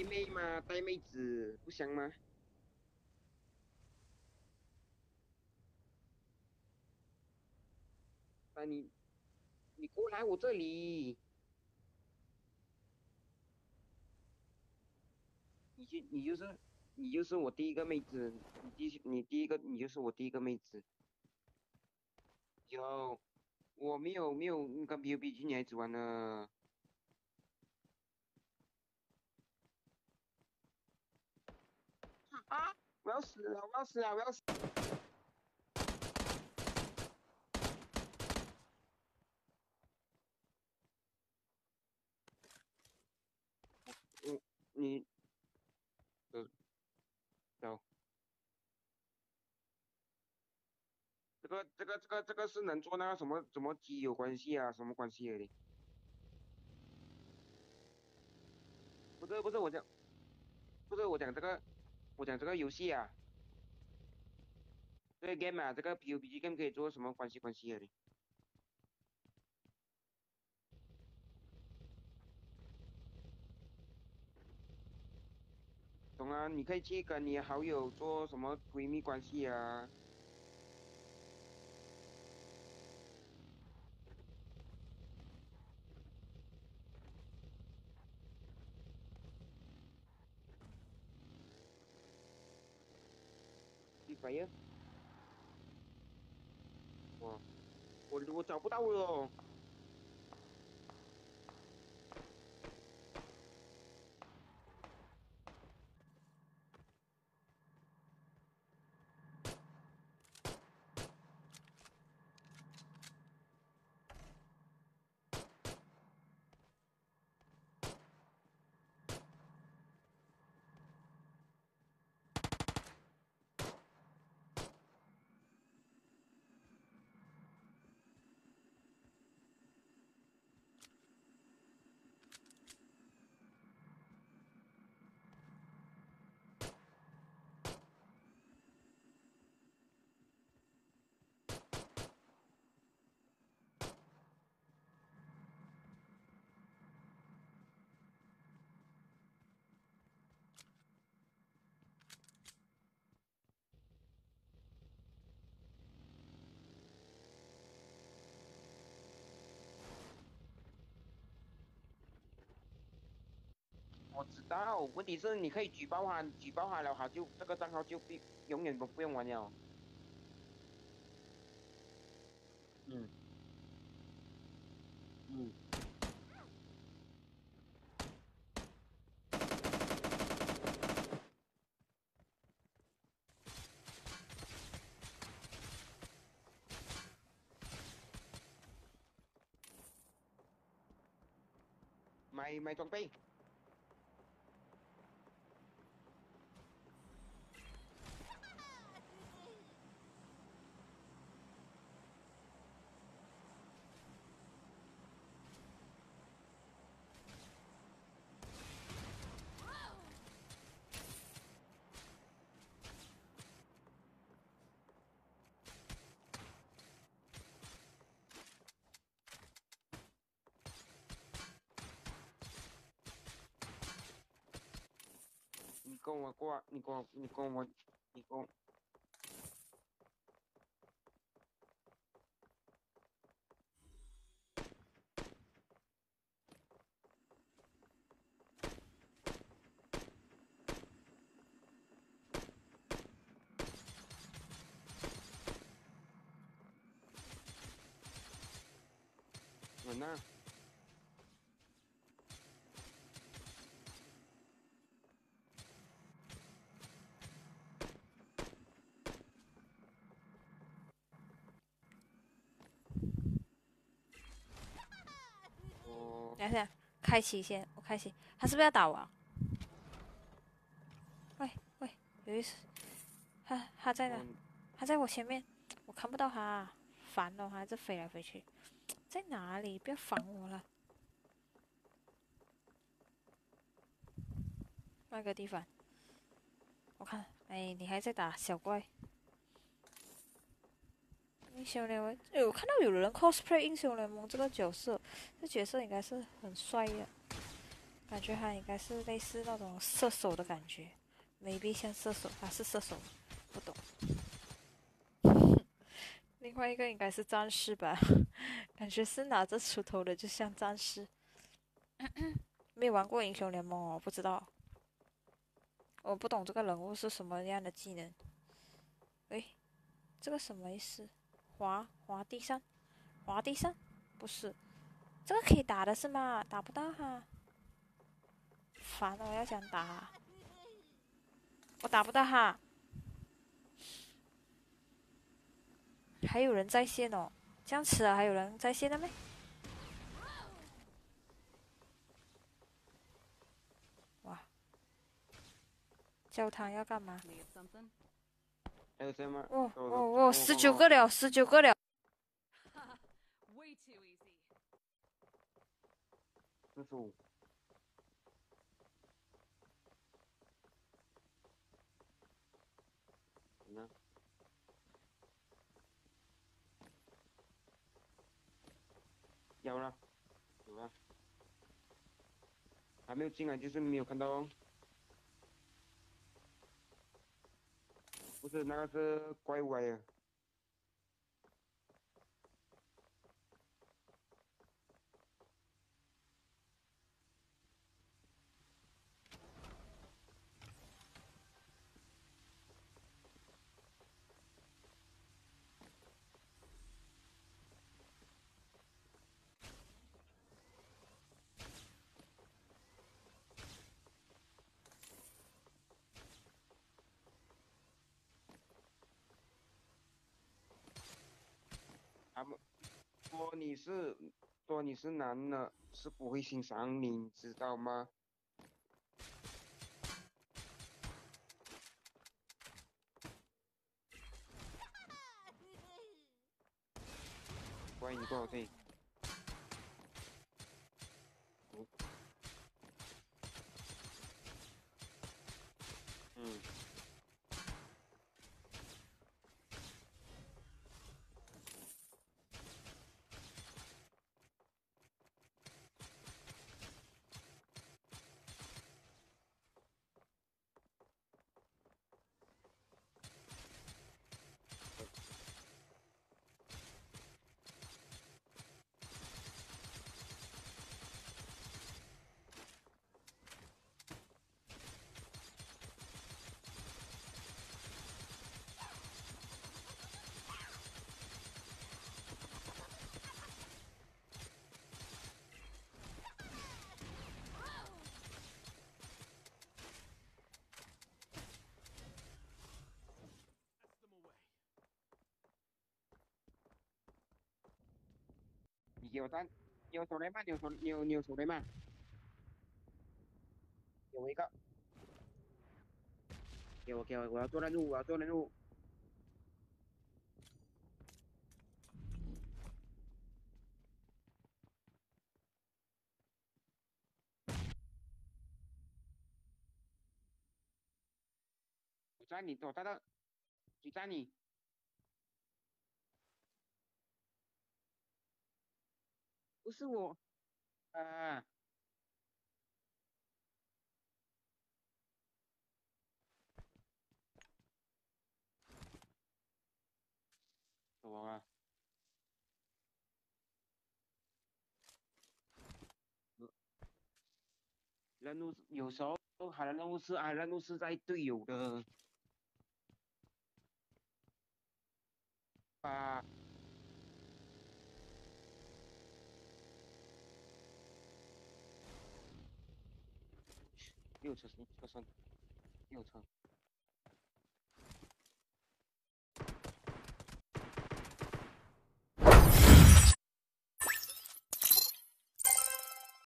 带妹嘛，带妹子不香吗？那你，你过来我这里，你就你就是你就是我第一个妹子，你第你第一个你就是我第一个妹子。有，我没有没有跟 B U B 女孩子玩呢。啊！我要死了！我要死了！我要死！嗯，你，呃，走。这个这个这个这个是能做那个什么什么机有关系啊？什么关系的？不是不是我讲，不是我讲这个。我讲这个游戏啊，这个 game 啊，这个 PUBG game 可以做什么关系关系的？懂啊，你可以去跟你好友做什么闺蜜关系啊？没有，我我我找不到我知道，问题是你可以举报他，举报他了，他就这个账号就不永远都不用玩了。嗯。嗯。买买装备。跟我过，你跟我，你跟我，你跟。我呢？等一下，开启先，我开启。他是不是要打我？啊喂喂，有意思。他他在哪？他在我前面，我看不到他，烦了，还在飞来飞去。在哪里？不要烦我了。那个地方，我看，哎，你还在打小怪。英雄联盟，哎，我看到有人 cosplay 英雄联盟这个角色，这角色应该是很帅呀。感觉他应该是类似那种射手的感觉，maybe 像射手，他是射手，不懂。另外一个应该是战士吧，感 觉是拿着锄头的，就像战士。没玩过英雄联盟哦，不知道。我不懂这个人物是什么样的技能。哎，这个什么意思？滑滑地上，滑地上，不是，这个可以打的是吗？打不到哈。烦了，我要想打，我打不到哈。还有人在线哦，这样吃了还有人在线的没？哇，教堂要干嘛？哦哦哦，十九个了，十九个了。这是。有了，有了，还没有进来，就是没有看到。不是，那个是怪物呀。说你是说你是男的，是不会欣赏你，知道吗？欢迎你过来。有单，有手雷吗？有手，有有手雷吗？有一个，给我给我，我要做任务，我要做任务。我在你，我在那，谁在你？不是我，啊，什么啊？任务有时候海的任务是啊任务是在队友的，啊。六车身，车身，右侧。